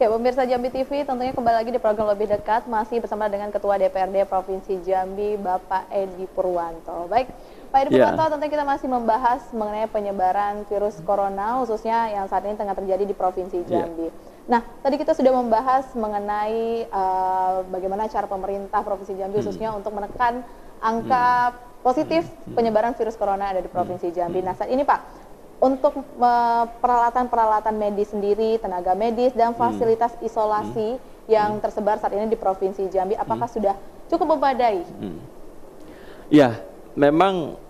Ya, pemirsa Jambi TV tentunya kembali lagi di program lebih dekat masih bersama dengan Ketua DPRD Provinsi Jambi Bapak Edi Purwanto. Baik, Pak Edi ya. Purwanto tentunya kita masih membahas mengenai penyebaran virus corona khususnya yang saat ini tengah terjadi di Provinsi ya. Jambi. Ya. Nah, tadi kita sudah membahas mengenai uh, bagaimana cara pemerintah Provinsi Jambi hmm. khususnya untuk menekan angka hmm. positif hmm. penyebaran virus corona ada di Provinsi Jambi. Nah, saat ini Pak, untuk peralatan-peralatan medis sendiri, tenaga medis dan hmm. fasilitas hmm. isolasi hmm. yang hmm. tersebar saat ini di Provinsi Jambi, apakah hmm. sudah cukup memadai? Hmm. Ya, memang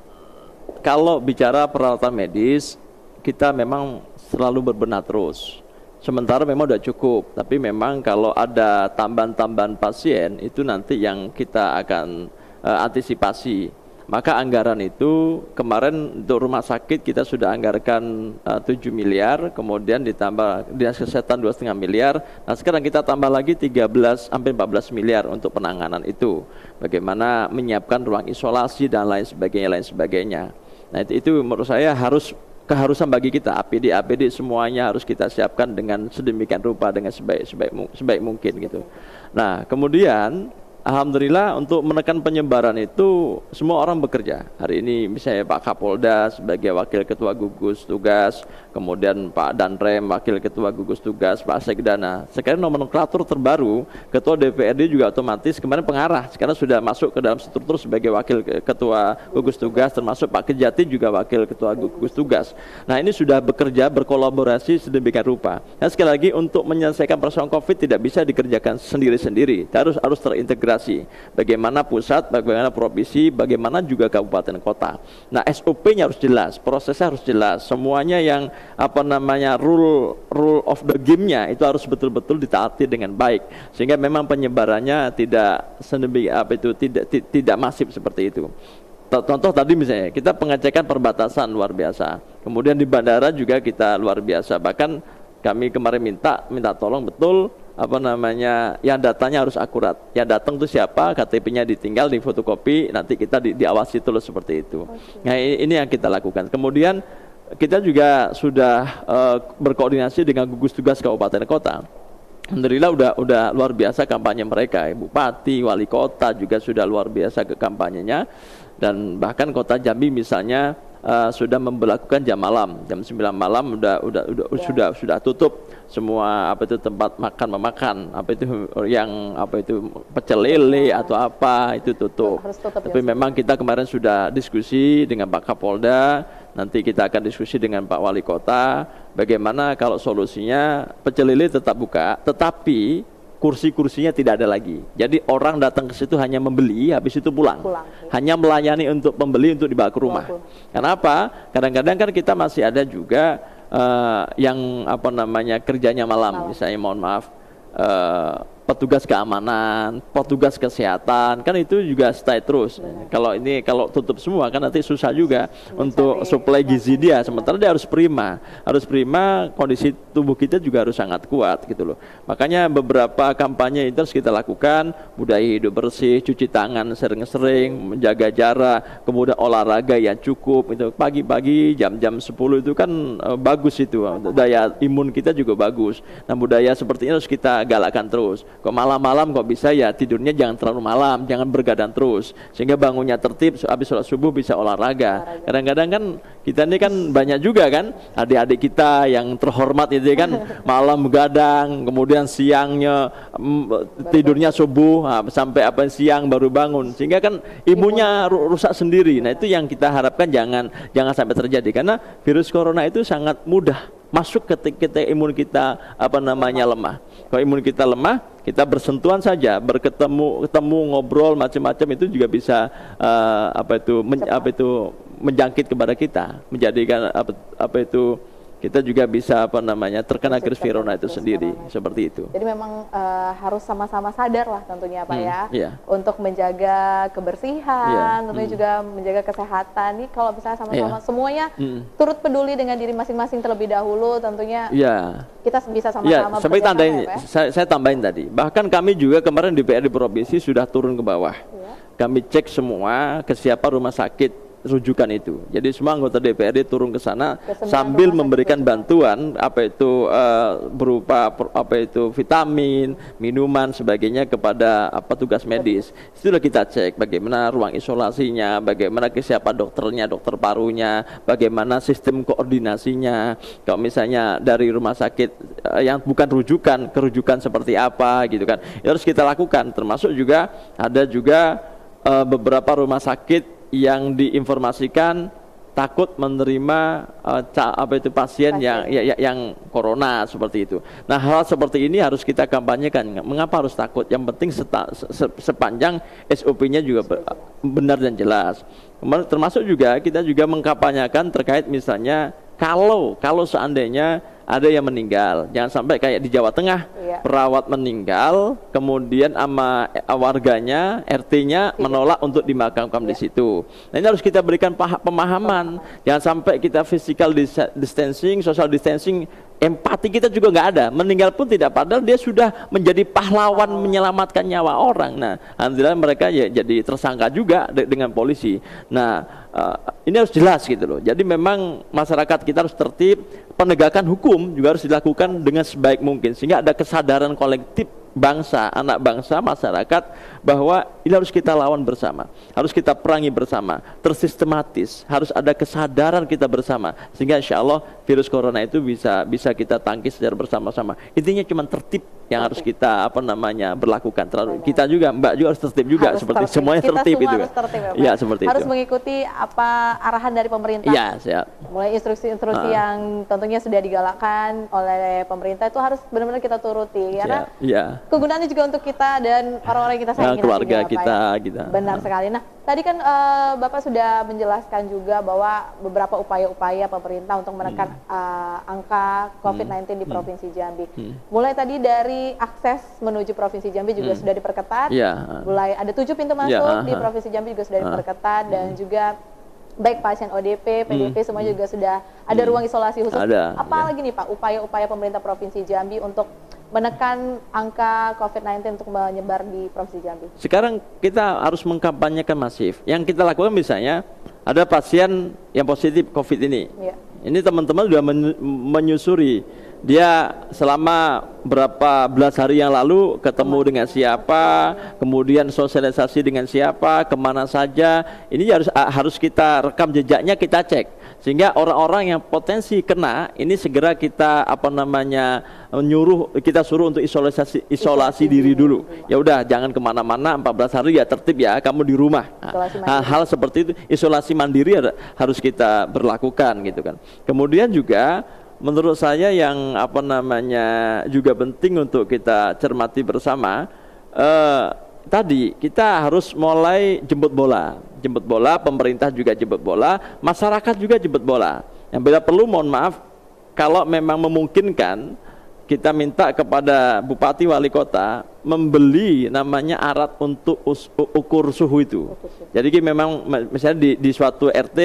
kalau bicara peralatan medis, kita memang selalu berbenah terus. Sementara memang sudah cukup, tapi memang kalau ada tambahan-tambahan pasien itu nanti yang kita akan uh, antisipasi maka anggaran itu kemarin untuk rumah sakit kita sudah anggarkan uh, eh, 7 miliar, kemudian ditambah dinas kesehatan 2,5 miliar. Nah sekarang kita tambah lagi 13 sampai 14 miliar untuk penanganan itu. Bagaimana menyiapkan ruang isolasi dan lain sebagainya, lain sebagainya. Nah itu, itu menurut saya harus keharusan bagi kita APD APD semuanya harus kita siapkan dengan sedemikian rupa dengan sebaik sebaik sebaik mungkin gitu. Nah kemudian Alhamdulillah untuk menekan penyebaran itu semua orang bekerja. Hari ini misalnya Pak Kapolda sebagai wakil ketua gugus tugas, kemudian Pak Danrem wakil ketua gugus tugas, Pak Sekdana. Sekarang nomenklatur terbaru, ketua DPRD juga otomatis kemarin pengarah, sekarang sudah masuk ke dalam struktur sebagai wakil ketua gugus tugas termasuk Pak Kejati juga wakil ketua gugus tugas. Nah, ini sudah bekerja berkolaborasi sedemikian rupa. Nah, sekali lagi untuk menyelesaikan persoalan Covid tidak bisa dikerjakan sendiri-sendiri. Harus harus terintegrasi integrasi. Bagaimana pusat, bagaimana provinsi, bagaimana juga kabupaten kota. Nah, SOP-nya harus jelas, prosesnya harus jelas. Semuanya yang apa namanya rule rule of the game-nya itu harus betul-betul ditaati dengan baik sehingga memang penyebarannya tidak sedemikian apa itu tidak tidak masif seperti itu. Contoh tadi misalnya kita pengecekan perbatasan luar biasa. Kemudian di bandara juga kita luar biasa. Bahkan kami kemarin minta minta tolong betul apa namanya yang datanya harus akurat. Yang datang itu siapa KTP-nya ditinggal di fotokopi nanti kita di, diawasi terus seperti itu. Okay. nah ini, ini yang kita lakukan. Kemudian kita juga sudah uh, berkoordinasi dengan gugus tugas kabupaten kota. Alhamdulillah udah udah luar biasa kampanye mereka, bupati, wali kota juga sudah luar biasa ke kampanyenya. Dan bahkan kota Jambi misalnya uh, sudah memperlakukan jam malam jam 9 malam udah udah udah yeah. sudah sudah tutup semua apa itu tempat makan memakan apa itu yang apa itu pecel lele atau apa itu tutup. tutup Tapi ya. memang kita kemarin sudah diskusi dengan Pak Kapolda, nanti kita akan diskusi dengan Pak Wali Kota bagaimana kalau solusinya pecel lele tetap buka, tetapi kursi-kursinya tidak ada lagi. Jadi orang datang ke situ hanya membeli, habis itu pulang. pulang ya. Hanya melayani untuk pembeli untuk dibawa ke rumah. Kenapa? Kadang-kadang kan kita masih ada juga uh, yang apa namanya kerjanya malam, malam. misalnya mohon maaf. Uh, petugas keamanan, petugas kesehatan, kan itu juga stay terus. Benar. Kalau ini kalau tutup semua kan nanti susah juga Mencari untuk suplai gizi dia. Sementara dia harus prima, harus prima kondisi tubuh kita juga harus sangat kuat gitu loh. Makanya beberapa kampanye itu harus kita lakukan, budaya hidup bersih, cuci tangan sering-sering, menjaga jarak, kemudian olahraga yang cukup itu pagi-pagi jam-jam 10 itu kan uh, bagus itu daya imun kita juga bagus. Nah budaya seperti ini harus kita galakkan terus Kok malam-malam kok bisa ya tidurnya jangan terlalu malam, jangan bergadang terus. Sehingga bangunnya tertib, habis sholat subuh bisa olahraga. Kadang-kadang kan kita ini kan banyak juga kan adik-adik kita yang terhormat itu kan malam begadang, kemudian siangnya mm, tidurnya subuh sampai apa siang baru bangun. Sehingga kan imunnya rusak sendiri. Nah itu yang kita harapkan jangan jangan sampai terjadi karena virus corona itu sangat mudah masuk ketika imun kita apa namanya lemah. Kalau imun kita lemah, kita bersentuhan saja, berketemu, ketemu, ngobrol macam-macam itu juga bisa uh, apa itu men, apa itu menjangkit kepada kita, menjadikan apa, apa itu kita juga bisa apa namanya terkena virus corona itu sendiri corona. seperti itu. Jadi memang uh, harus sama-sama sadar lah tentunya Pak hmm, ya yeah. untuk menjaga kebersihan, yeah. tentunya hmm. juga menjaga kesehatan. Nih kalau misalnya sama-sama yeah. semuanya hmm. turut peduli dengan diri masing-masing terlebih dahulu tentunya yeah. kita bisa sama-sama yeah. Sampai tambahin, ya, saya, saya tambahin tadi. Bahkan kami juga kemarin di PRD provinsi sudah turun ke bawah. Yeah. Kami cek semua kesiapan rumah sakit rujukan itu. Jadi semua anggota DPRD turun ke sana sambil memberikan bantuan apa itu uh, berupa apa itu vitamin, minuman sebagainya kepada apa tugas medis. Itulah kita cek bagaimana ruang isolasinya, bagaimana kesiapan dokternya, dokter parunya, bagaimana sistem koordinasinya. Kalau misalnya dari rumah sakit uh, yang bukan rujukan, kerujukan seperti apa gitu kan. Ya harus kita lakukan termasuk juga ada juga uh, beberapa rumah sakit yang diinformasikan takut menerima uh, apa itu pasien, pasien. Yang, ya, ya, yang corona seperti itu. Nah hal seperti ini harus kita kampanyekan. Mengapa harus takut? Yang penting seta, se, sepanjang SOP-nya juga benar dan jelas. Termasuk juga kita juga mengkampanyekan terkait misalnya kalau kalau seandainya ada yang meninggal. Jangan sampai kayak di Jawa Tengah. Perawat meninggal, kemudian sama warganya, RT-nya menolak untuk dimakamkan di situ. Nah, ini harus kita berikan pemahaman. Jangan sampai kita physical distancing, social distancing empati kita juga nggak ada meninggal pun tidak padahal dia sudah menjadi pahlawan menyelamatkan nyawa orang nah alhamdulillah mereka ya jadi tersangka juga de dengan polisi nah uh, ini harus jelas gitu loh. Jadi memang masyarakat kita harus tertib penegakan hukum juga harus dilakukan dengan sebaik mungkin. Sehingga ada kesadaran kolektif bangsa, anak bangsa, masyarakat bahwa ini harus kita lawan bersama, harus kita perangi bersama, tersistematis, harus ada kesadaran kita bersama sehingga insya Allah virus corona itu bisa bisa kita tangkis secara bersama-sama. Intinya cuma tertib yang harus kita apa namanya berlakukan. Terlalu kita juga Mbak juga harus tertib juga harus seperti tertib. semuanya kita tertib semua itu. Harus tertib, ya, ya seperti harus itu. mengikuti apa arahan dari pemerintah. Ya, siap. Mulai instruksi-instruksi uh. yang tentunya sudah digalakkan oleh pemerintah itu harus benar-benar kita turuti karena ya. kegunaannya juga untuk kita dan orang-orang kita sayang nah, keluarga kita, ya. kita. Benar uh. sekali. Nah, tadi kan uh, Bapak sudah menjelaskan juga bahwa beberapa upaya-upaya pemerintah untuk menekan hmm. uh, angka COVID-19 hmm. di Provinsi Jambi. Hmm. Mulai tadi dari akses menuju Provinsi Jambi juga hmm. sudah diperketat. Yeah. Mulai ada tujuh pintu masuk yeah. di Provinsi Jambi juga sudah diperketat dan hmm. juga baik pasien ODP, PDP hmm. semua juga sudah ada hmm. ruang isolasi khusus. Ada, Apa ya. nih Pak upaya-upaya pemerintah Provinsi Jambi untuk menekan angka COVID-19 untuk menyebar di Provinsi Jambi? Sekarang kita harus mengkampanyekan masif. Yang kita lakukan misalnya ada pasien yang positif COVID ini. Ya. Ini teman-teman sudah menyusuri dia selama berapa belas hari yang lalu ketemu dengan siapa, kemudian sosialisasi dengan siapa, ke mana saja. Ini harus harus kita rekam jejaknya kita cek sehingga orang-orang yang potensi kena ini segera kita apa namanya menyuruh kita suruh untuk isolasi isolasi diri dulu. Ya udah jangan ke mana-mana 14 hari ya tertib ya kamu di rumah. Nah, hal seperti itu isolasi mandiri harus kita berlakukan gitu kan. Kemudian juga menurut saya yang apa namanya juga penting untuk kita cermati bersama eh, tadi kita harus mulai jemput bola jemput bola pemerintah juga jemput bola masyarakat juga jemput bola. Yang bila perlu mohon maaf kalau memang memungkinkan kita minta kepada bupati wali kota membeli namanya alat untuk ukur suhu itu. Jadi memang misalnya di, di suatu RT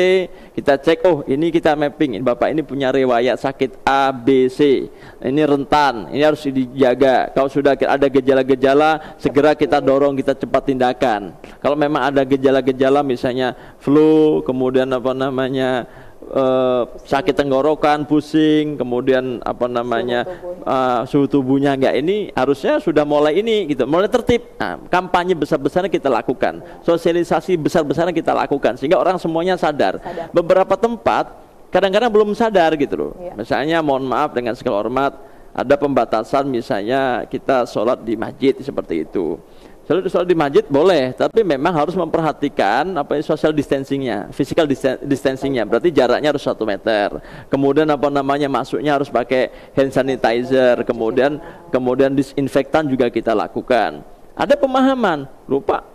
kita cek oh ini kita mapping bapak ini punya riwayat sakit A B C ini rentan ini harus dijaga. Kalau sudah ada gejala-gejala segera kita dorong kita cepat tindakan. Kalau memang ada gejala-gejala misalnya flu kemudian apa namanya uh, sakit tenggorokan, pusing, kemudian apa namanya suhu, uh, suhu tubuhnya enggak ini harusnya sudah mulai ini gitu, mulai tertib. Nah, kampanye besar-besaran kita lakukan, sosialisasi besar-besaran kita lakukan sehingga orang semuanya sadar. sadar. Beberapa tempat kadang-kadang belum sadar gitu loh. Ya. Misalnya mohon maaf dengan segala hormat ada pembatasan misalnya kita sholat di masjid seperti itu Sholat, sholat di masjid boleh, tapi memang harus memperhatikan apa social distancingnya, physical distancingnya. Berarti jaraknya harus satu meter. Kemudian apa namanya masuknya harus pakai hand sanitizer. Kemudian kemudian disinfektan juga kita lakukan. Ada pemahaman, lupa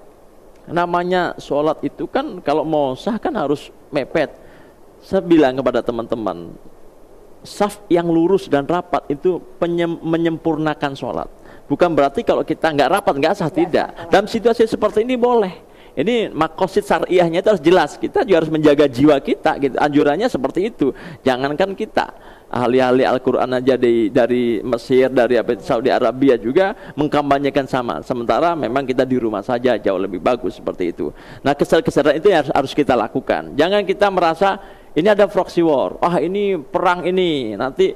namanya sholat itu kan kalau mau sah kan harus mepet. Saya bilang kepada teman-teman, saf yang lurus dan rapat itu menyempurnakan sholat Bukan berarti kalau kita nggak rapat nggak sah tidak. Dalam situasi seperti ini boleh. Ini makosid syariahnya itu harus jelas. Kita juga harus menjaga jiwa kita gitu. Anjurannya seperti itu. Jangankan kita ahli-ahli Al-Qur'an aja dari dari Mesir, dari Saudi Arabia juga mengkampanyekan sama. Sementara memang kita di rumah saja jauh lebih bagus seperti itu. Nah, kesadaran itu harus harus kita lakukan. Jangan kita merasa ini ada proxy war. Wah, ini perang ini. Nanti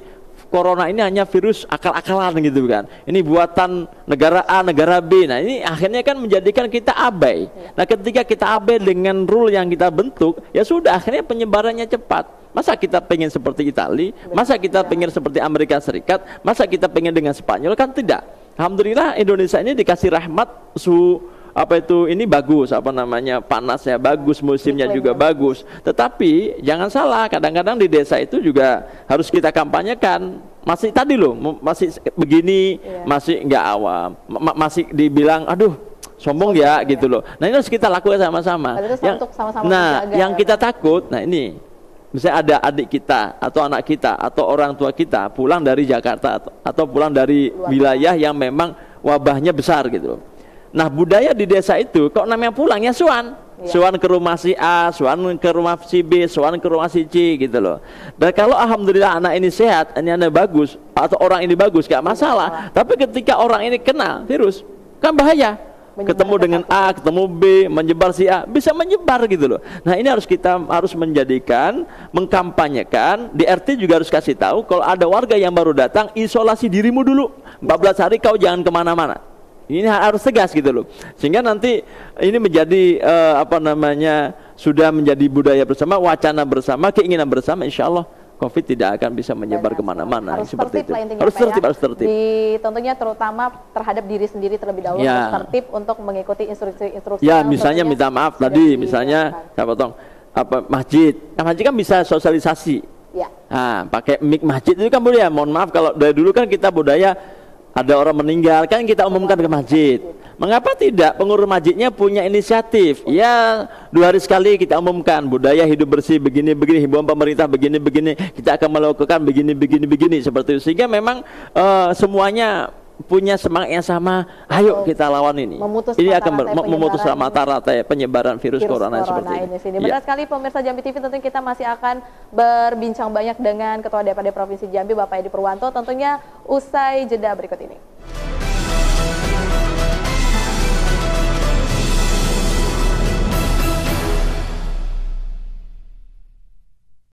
corona ini hanya virus akal-akalan gitu kan. Ini buatan negara A, negara B. Nah, ini akhirnya kan menjadikan kita abai. Nah, ketika kita abai dengan rule yang kita bentuk, ya sudah akhirnya penyebarannya cepat. Masa kita pengen seperti Italia, masa kita pengen seperti Amerika Serikat, masa kita pengen dengan Spanyol kan tidak. Alhamdulillah Indonesia ini dikasih rahmat su apa itu? Ini bagus. Apa namanya? Panasnya bagus musimnya juga bagus. Tetapi jangan salah kadang-kadang di desa itu juga harus kita kampanyekan. Masih tadi loh masih begini yeah. masih nggak awam. Ma masih dibilang aduh sombong ya, ya gitu loh. Nah ini harus kita lakukan sama-sama. Yang sama -sama nah yang kita takut nah ini misalnya ada adik kita atau anak kita atau orang tua kita pulang dari Jakarta atau, atau pulang dari Luar wilayah yang memang wabahnya besar gitu loh Nah budaya di desa itu kok namanya pulang ya suan. Ya. Suan ke rumah si A, suan ke rumah si B, suan ke rumah si C gitu loh. Dan kalau alhamdulillah anak ini sehat, ini anak bagus atau orang ini bagus gak masalah. Tapi ketika orang ini kena virus kan bahaya. Menyebar ketemu dengan A, ketemu B, menyebar si A, bisa menyebar gitu loh. Nah ini harus kita harus menjadikan, mengkampanyekan, di RT juga harus kasih tahu kalau ada warga yang baru datang, isolasi dirimu dulu, 14 hari kau jangan ke mana-mana ini harus tegas gitu loh. Sehingga nanti ini menjadi uh, apa namanya sudah menjadi budaya bersama, wacana bersama, keinginan bersama, insya Allah COVID tidak akan bisa menyebar ke mana-mana seperti tertib itu. harus tertib, ya. harus tertib. Di, tentunya terutama terhadap diri sendiri terlebih dahulu ya. harus tertib untuk mengikuti instruksi-instruksi. Ya, misalnya minta maaf tadi, misalnya saya potong apa masjid. Nah, masjid kan bisa sosialisasi. Ya. Nah, pakai mic masjid itu kan boleh ya. Mohon maaf kalau dari dulu kan kita budaya ada orang meninggal kan kita umumkan ke masjid. Mengapa tidak pengurus masjidnya punya inisiatif? Ya dua hari sekali kita umumkan budaya hidup bersih begini begini himbauan pemerintah begini begini kita akan melakukan begini begini begini seperti itu. Sehingga memang uh, semuanya punya semangat yang sama, ayo kita lawan ini. Memutus ini akan memutus mata rantai penyebaran virus, virus corona, corona seperti ini. ini. Benar ya. sekali pemirsa Jambi TV tentunya kita masih akan berbincang banyak dengan Ketua DPRD Provinsi Jambi Bapak Edi Purwanto tentunya usai jeda berikut ini.